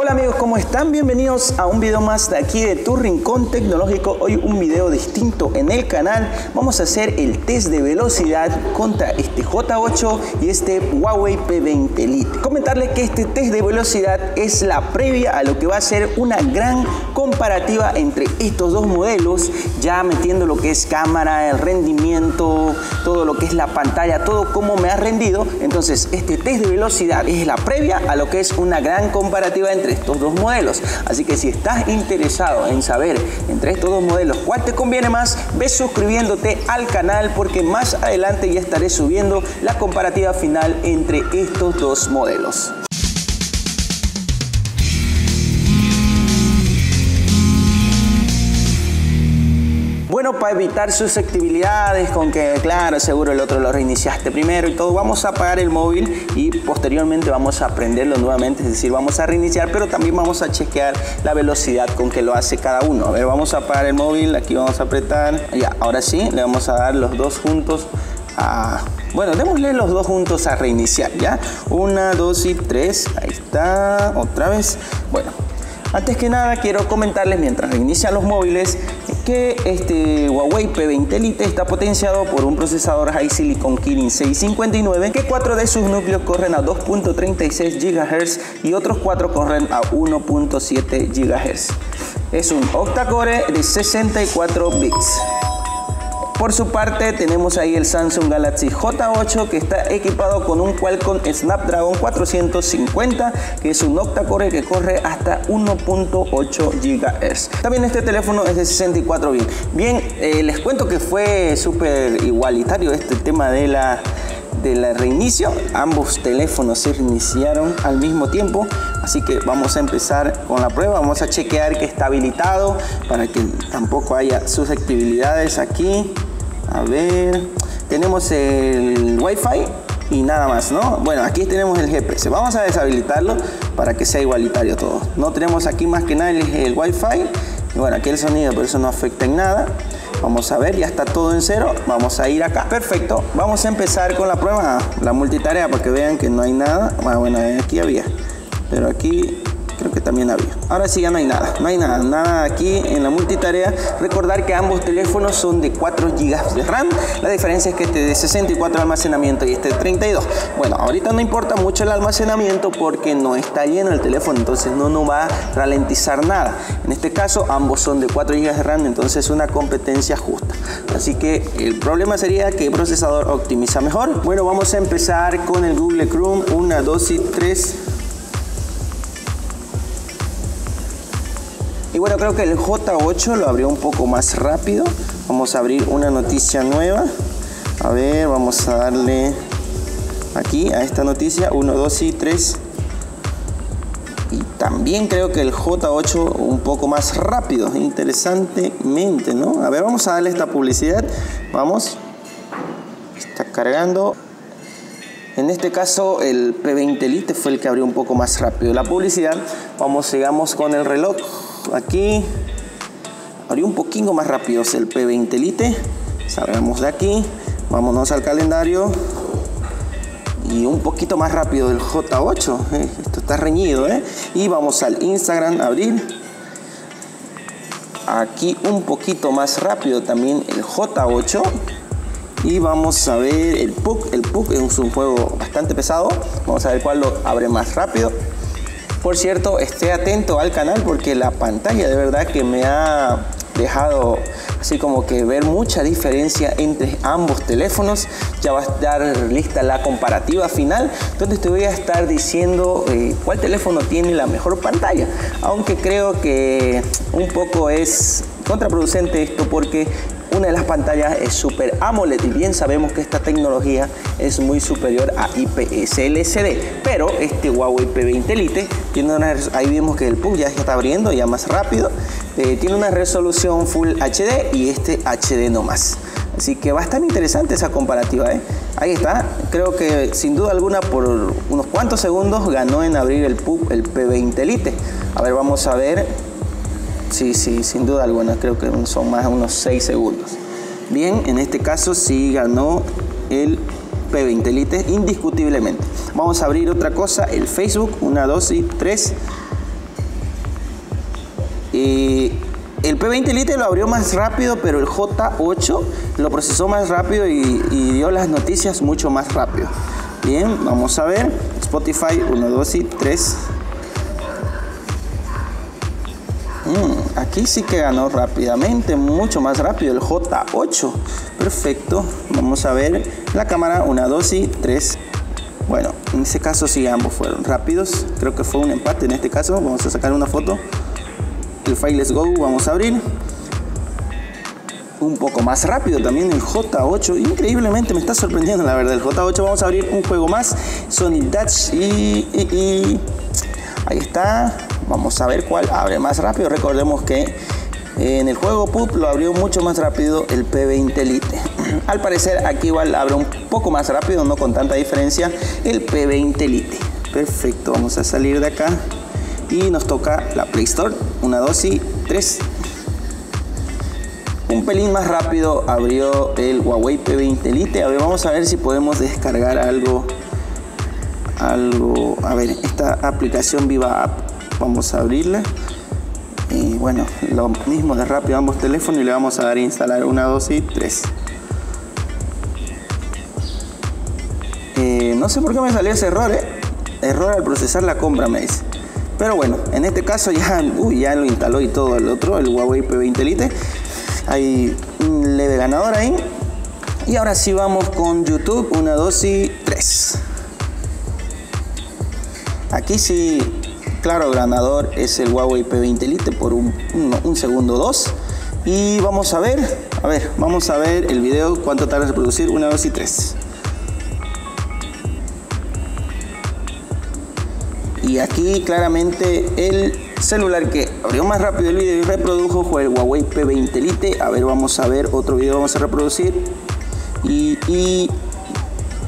Hola amigos, ¿cómo están? Bienvenidos a un video más de aquí de Tu Rincón Tecnológico. Hoy un video distinto en el canal. Vamos a hacer el test de velocidad contra este J8 y este Huawei P20 Lite. Comentarles que este test de velocidad es la previa a lo que va a ser una gran comparativa entre estos dos modelos, ya metiendo lo que es cámara, el rendimiento, todo lo que es la pantalla, todo cómo me ha rendido. Entonces, este test de velocidad es la previa a lo que es una gran comparativa entre estos dos modelos. Así que si estás interesado en saber entre estos dos modelos cuál te conviene más, ve suscribiéndote al canal porque más adelante ya estaré subiendo la comparativa final entre estos dos modelos. Para evitar susceptibilidades con que, claro, seguro el otro lo reiniciaste primero y todo, vamos a apagar el móvil y posteriormente vamos a prenderlo nuevamente, es decir, vamos a reiniciar, pero también vamos a chequear la velocidad con que lo hace cada uno. A ver, vamos a apagar el móvil, aquí vamos a apretar, ya, ahora sí, le vamos a dar los dos juntos a... Bueno, démosle los dos juntos a reiniciar, ¿ya? Una, dos y tres, ahí está, otra vez. Bueno, antes que nada quiero comentarles mientras reinician los móviles que este Huawei P20 Lite está potenciado por un procesador High Silicon Kirin 659 que cuatro de sus núcleos corren a 2.36 GHz y otros cuatro corren a 1.7 GHz. Es un octa-core de 64 bits. Por su parte tenemos ahí el Samsung Galaxy J8 que está equipado con un Qualcomm Snapdragon 450 que es un octa-core que corre hasta 1.8 GHz. También este teléfono es de 64 bits. Bien, eh, les cuento que fue súper igualitario este tema de la de la reinicio. Ambos teléfonos se reiniciaron al mismo tiempo. Así que vamos a empezar con la prueba. Vamos a chequear que está habilitado para que tampoco haya susceptibilidades aquí. A ver, tenemos el Wi-Fi y nada más, ¿no? Bueno, aquí tenemos el GPS. Vamos a deshabilitarlo para que sea igualitario todo. No tenemos aquí más que nada el, Wi-Fi. Y bueno, aquí el sonido, pero eso no afecta en nada. Vamos a ver, ya está todo en cero. Vamos a ir acá. Perfecto. Vamos a empezar con la prueba, la multitarea, para que vean que no hay nada. Ah, bueno, aquí había. Pero aquí creo que también había. Ahora sí ya no hay nada, no hay nada, nada aquí en la multitarea. Recordar que ambos teléfonos son de 4 GB de RAM, la diferencia es que este de 64 almacenamiento y este de 32. Bueno, ahorita no importa mucho el almacenamiento porque no está lleno el teléfono, entonces no nos va a ralentizar nada. En este caso ambos son de 4 GB de RAM, entonces es una competencia justa. Así que el problema sería que el procesador optimiza mejor. Bueno, vamos a empezar con el Google Chrome, 1, 2 y 3. Y bueno, creo que el J8 lo abrió un poco más rápido. Vamos a abrir una noticia nueva. A ver, vamos a darle aquí a esta noticia 1, 2 y 3. Y también creo que el J8 un poco más rápido, interesantemente, ¿no? A ver, vamos a darle esta publicidad. Vamos. Está cargando. En este caso el P20 Lite fue el que abrió un poco más rápido la publicidad. Vamos, sigamos con el reloj aquí. Abrió un poquito más rápido el P20 Lite. Salgamos de aquí. Vámonos al calendario. Y un poquito más rápido el J8. Eh, esto está reñido, ¿eh? Y vamos al Instagram, abrir. Aquí un poquito más rápido también el J8. Y vamos a ver el PUC. El PUC es un juego bastante pesado. Vamos a ver cuál lo abre más rápido. Por cierto, esté atento al canal porque la pantalla de verdad que me ha dejado así como que ver mucha diferencia entre ambos teléfonos. Ya va a estar lista la comparativa final, donde te voy a estar diciendo eh, cuál teléfono tiene la mejor pantalla. Aunque creo que un poco es contraproducente esto porque una de las pantallas es Super AMOLED y bien sabemos que esta tecnología es muy superior a IPS LCD. Pero este Huawei P20 Lite tiene una, ahí vemos que el PUC ya está abriendo ya más rápido. Eh, tiene una resolución Full HD y este HD no más. Así que va a estar interesante esa comparativa. ¿eh? Ahí está. Creo que sin duda alguna por unos cuantos segundos ganó en abrir el PUC el P20 Lite. A ver, vamos a ver Sí, sí, sin duda alguna, creo que son más de unos 6 segundos. Bien, en este caso sí ganó el P20 Lite indiscutiblemente. Vamos a abrir otra cosa, el Facebook, una, dos y tres. Eh, el P20 Lite lo abrió más rápido, pero el J8 lo procesó más rápido y, y dio las noticias mucho más rápido. Bien, vamos a ver. Spotify 1, 2 y 3. Mm, aquí sí que ganó rápidamente, mucho más rápido el J8. Perfecto. Vamos a ver la cámara 1, 2 y 3. Bueno, en este caso sí ambos fueron rápidos. Creo que fue un empate en este caso. Vamos a sacar una foto. El file Let's Go, vamos a abrir. Un poco más rápido también el J8. Increíblemente me está sorprendiendo la verdad. El J8 vamos a abrir un juego más. Sonic Dutch y, ahí está. Vamos a ver cuál abre más rápido. Recordemos que en el juego PUP lo abrió mucho más rápido el P20 Elite. Al parecer aquí igual abre un poco más rápido, no con tanta diferencia, el P20 Elite. Perfecto, vamos a salir de acá y nos toca la Play Store. Una, dos y tres. Un pelín más rápido abrió el Huawei P20 Elite. A ver, vamos a ver si podemos descargar algo. Algo. A ver, esta aplicación Viva App. Vamos a abrirla. Y bueno, lo mismo de rápido ambos teléfonos y le vamos a dar a instalar una, dos y tres. Eh, no sé por qué me salió ese error, ¿eh? Error al procesar la compra, me dice. Pero bueno, en este caso ya, ya lo instaló y todo el otro, el Huawei P20 Lite. Hay un leve ganador ahí. Y ahora sí vamos con YouTube, una, dos y tres. Aquí sí, claro, ganador es el Huawei P20 Lite por un, un segundo dos. Y vamos a ver, a ver, vamos a ver el video, cuánto tarda en reproducir, una, dos y tres. Y aquí claramente el celular que abrió más rápido el video y reprodujo fue el Huawei P20 Lite. A ver, vamos a ver otro video, vamos a reproducir. Y,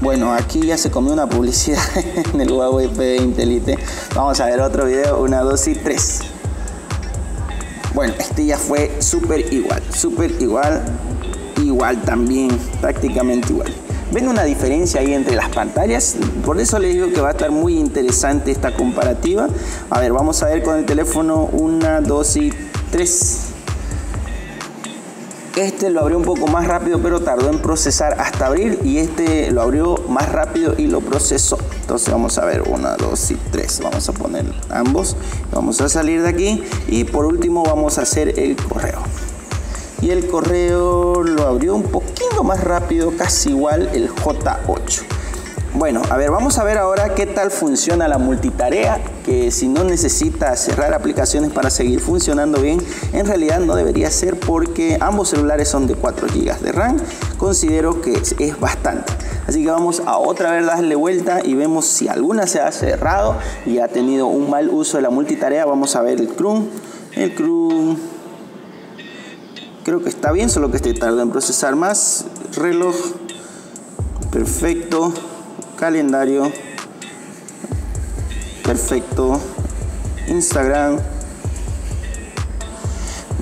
bueno, aquí ya se comió una publicidad en el Huawei P20 Lite. Vamos a ver otro video, una, dos y tres. Bueno, este ya fue súper igual, súper igual, igual también, prácticamente igual. ¿Ven una diferencia ahí entre las pantallas? Por eso les digo que va a estar muy interesante esta comparativa. A ver, vamos a ver con el teléfono 1, 2 y 3. Este lo abrió un poco más rápido, pero tardó en procesar hasta abrir. Y este lo abrió más rápido y lo procesó. Entonces vamos a ver 1, 2 y 3. Vamos a poner ambos. Vamos a salir de aquí. Y por último vamos a hacer el correo y el correo lo abrió un poquito más rápido, casi igual el J8. Bueno, a ver, vamos a ver ahora qué tal funciona la multitarea, que si no necesita cerrar aplicaciones para seguir funcionando bien, en realidad no debería ser porque ambos celulares son de 4 GB de RAM, considero que es, bastante. Así que vamos a otra vez darle vuelta y vemos si alguna se ha cerrado y ha tenido un mal uso de la multitarea. Vamos a ver el Chrome, el Chrome Creo que está bien, solo que este tarda en procesar más. Reloj. Perfecto. Calendario. Perfecto. Instagram.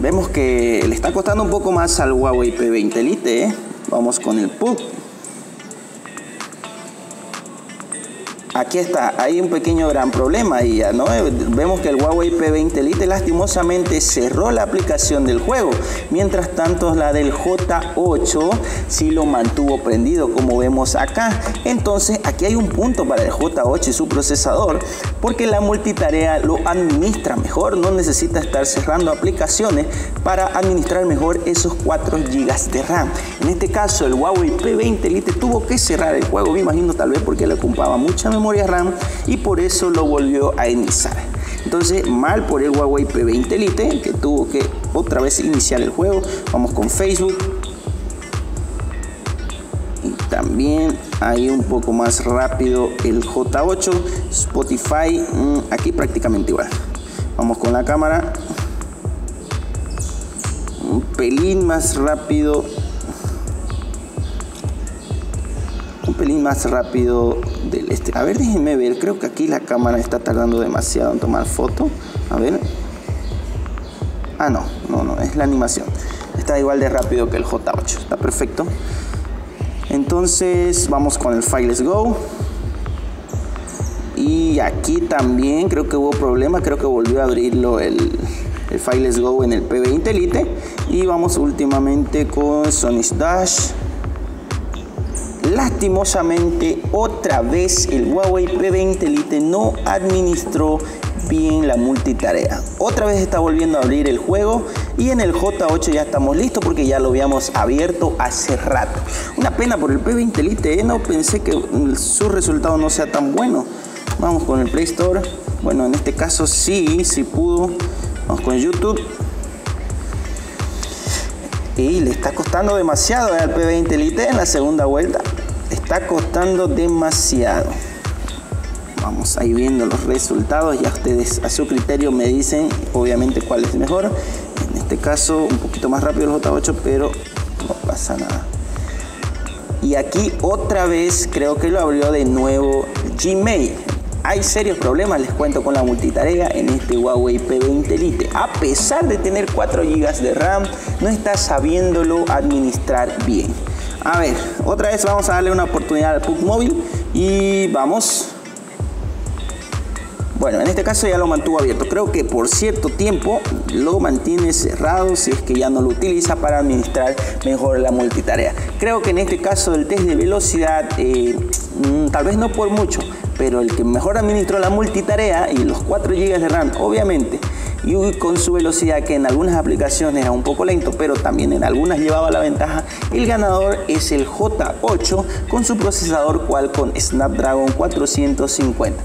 Vemos que le está costando un poco más al Huawei P20 Lite. ¿eh? Vamos con el PUC. Aquí está, hay un pequeño gran problema ahí ya, ¿no? Vemos que el Huawei P20 Lite lastimosamente cerró la aplicación del juego, mientras tanto la del J8 sí lo mantuvo prendido, como vemos acá. Entonces, aquí hay un punto para el J8 y su procesador, porque la multitarea lo administra mejor, no necesita estar cerrando aplicaciones para administrar mejor esos 4 GB de RAM. En este caso, el Huawei P20 Lite tuvo que cerrar el juego, me imagino tal vez porque le ocupaba mucha memoria RAM y por eso lo volvió a iniciar. Entonces, mal por el Huawei P20 Lite que tuvo que otra vez iniciar el juego. Vamos con Facebook. Y también hay un poco más rápido el J8. Spotify, mm, aquí prácticamente igual. Vamos con la cámara. Un pelín más rápido pelín más rápido del este. A ver, déjenme ver. Creo que aquí la cámara está tardando demasiado en tomar foto. A ver. Ah, no, no, no, es la animación. Está igual de rápido que el J8. Está perfecto. Entonces, vamos con el File Let's Go. Y aquí también creo que hubo problema, creo que volvió a abrirlo el, el Files Go en el P20 Elite. Y vamos últimamente con Sonic Dash. Lastimosamente, otra vez el Huawei P20 Elite no administró bien la multitarea. Otra vez está volviendo a abrir el juego y en el J8 ya estamos listos porque ya lo habíamos abierto hace rato. Una pena por el P20 Elite, ¿eh? no pensé que su resultado no sea tan bueno. Vamos con el Play Store. Bueno, en este caso sí, sí pudo. Vamos con YouTube. Y le está costando demasiado al P20 Elite en la segunda vuelta. Está costando demasiado. Vamos ahí viendo los resultados. Ya ustedes a su criterio me dicen obviamente cuál es mejor. En este caso un poquito más rápido el J8, pero no pasa nada. Y aquí otra vez creo que lo abrió de nuevo Gmail. Hay serios problemas, les cuento, con la multitarea en este Huawei P20 Lite. A pesar de tener 4 GB de RAM, no está sabiéndolo administrar bien. A ver, otra vez vamos a darle una oportunidad al PUC móvil y vamos. Bueno, en este caso ya lo mantuvo abierto. Creo que por cierto tiempo lo mantiene cerrado si es que ya no lo utiliza para administrar mejor la multitarea. Creo que en este caso el test de velocidad, eh, mm, tal vez no por mucho, pero el que mejor administró la multitarea y los 4 GB de RAM, obviamente, y con su velocidad que en algunas aplicaciones era un poco lento, pero también en algunas llevaba la ventaja, el ganador es el J8 con su procesador Qualcomm Snapdragon 450.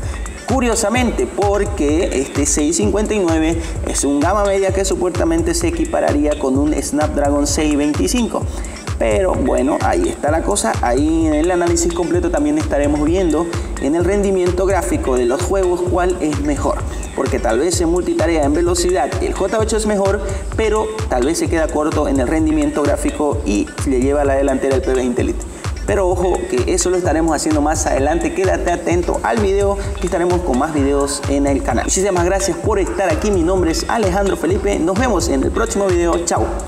Curiosamente, porque este 659 es un gama media que supuestamente se equipararía con un Snapdragon 625. Pero bueno, ahí está la cosa. Ahí en el análisis completo también estaremos viendo en el rendimiento gráfico de los juegos cuál es mejor. Porque tal vez en multitarea en velocidad el J8 es mejor, pero tal vez se queda corto en el rendimiento gráfico y le lleva a la delantera el P20 Elite. Pero ojo que eso lo estaremos haciendo más adelante. Quédate atento al video que estaremos con más videos en el canal. Muchísimas gracias por estar aquí. Mi nombre es Alejandro Felipe. Nos vemos en el próximo video. Chao.